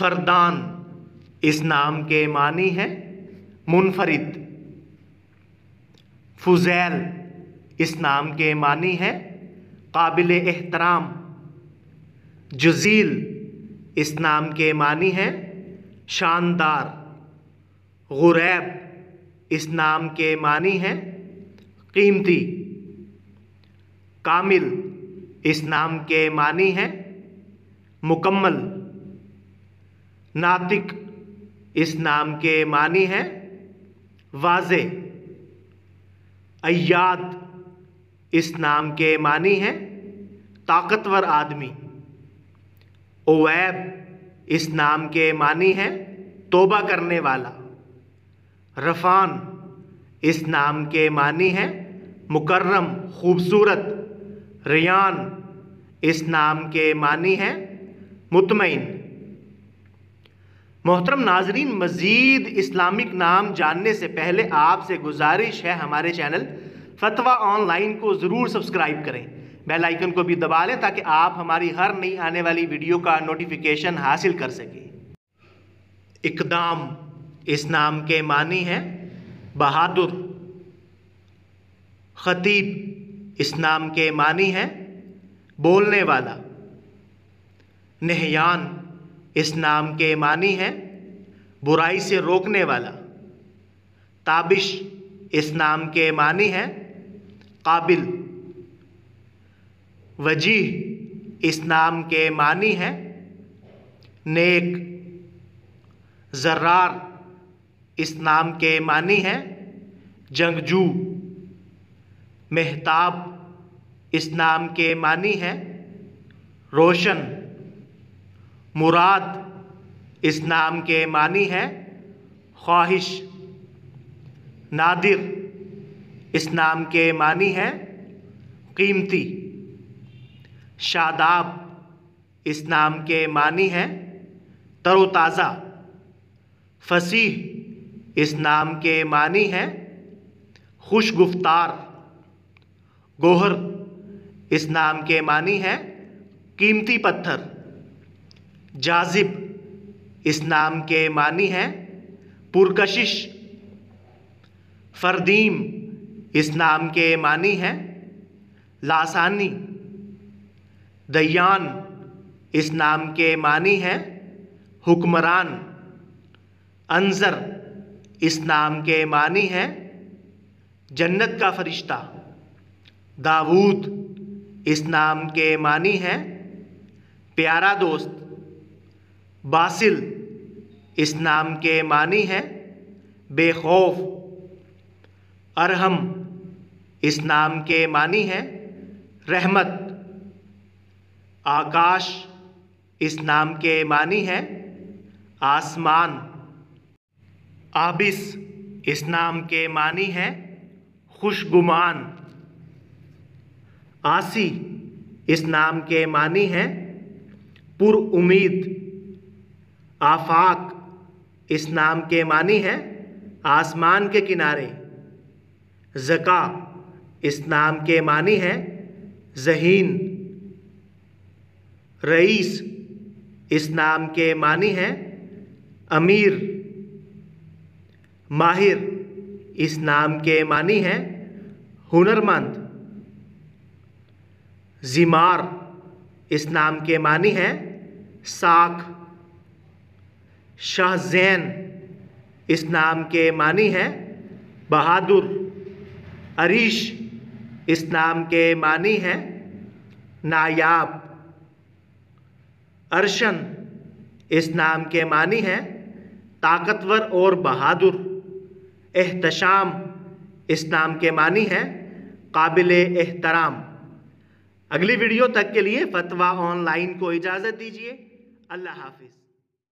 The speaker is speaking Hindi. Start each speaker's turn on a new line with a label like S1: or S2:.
S1: फरदान इस नाम के मानी है। मुनफरिद, फुजैल इस नाम के मानी है। काबिल एहतराम, जजील इस नाम के मानी है। शानदार, गुरैब इस नाम के मानी है। कीमती, कामिल इस नाम के मानी है। मुकम्मल नातिक इस नाम के मानी है। वाजे अयाद इस नाम के मानी है। ताकतवर आदमी। ओवैब इस नाम के मानी है। तोबा करने वाला। रफ़ान इस नाम के मानी है। मुकर्रम, खूबसूरत। रियान इस नाम के मानी है। मुतमिन मोहतरम नाजरीन, मज़ीद इस्लामिक नाम जानने से पहले आपसे गुजारिश है हमारे चैनल फतवा ऑनलाइन को ज़रूर सब्सक्राइब करें। बेल आइकन को भी दबा लें ताकि आप हमारी हर नई आने वाली वीडियो का नोटिफिकेशन हासिल कर सकें। इकदाम इस नाम के मानी है। बहादुर ख़तीब इस नाम के मानी है। बोलने वाला, नहयान इस नाम के मानी है बुराई से रोकने वाला। ताबिश इस नाम के मानी है काबिल। वजीह इस नाम के मानी है नेक। जर्रार इस नाम के मानी है जंगजू। मेहताब इस नाम के मानी है रोशन। मुराद इस नाम के मानी है। ख्वाहिश, नादिर इस नाम के मानी है। कीमती, शादाब इस नाम के मानी है। तरोताज़ा, फसीह इस नाम के मानी है। खुश गुफ्तार गोहर इस नाम के मानी है। कीमती पत्थर जाजिब। इस नाम के मानी है पुरकशिश। फरदीम। इस नाम के मानी है लासानी। दयान। इस नाम के मानी है हुक्मरान। अंजर। इस नाम के मानी है जन्नत का फरिश्ता। दाऊद। इस नाम के मानी है प्यारा दोस्त। बासिल, इस नाम के मानी है, बेखौफ। अरहम, इस नाम के मानी है, रहमत। आकाश, इस नाम के मानी है, आसमान। आबिस, इस नाम के मानी है, खुशगुमान। आसी, इस नाम के मानी है, पुर उम्मीद। आफाक इस नाम के मानी है, आसमान के किनारे। ज़का इस नाम के मानी है, जहीन। रईस इस नाम के मानी है, अमीर। माहिर इस नाम के मानी है, हुनरमंद। जिमार इस नाम के मानी है, साख। शाहजैन इस नाम के मानी है। बहादुर अरीश इस नाम के मानी है। नायाब अरशन इस नाम के मानी है। ताकतवर और बहादुर एहतशाम इस नाम के मानी है। काबिल एहतराम। अगली वीडियो तक के लिए फतवा ऑनलाइन को इजाज़त दीजिए। अल्लाह हाफिज़।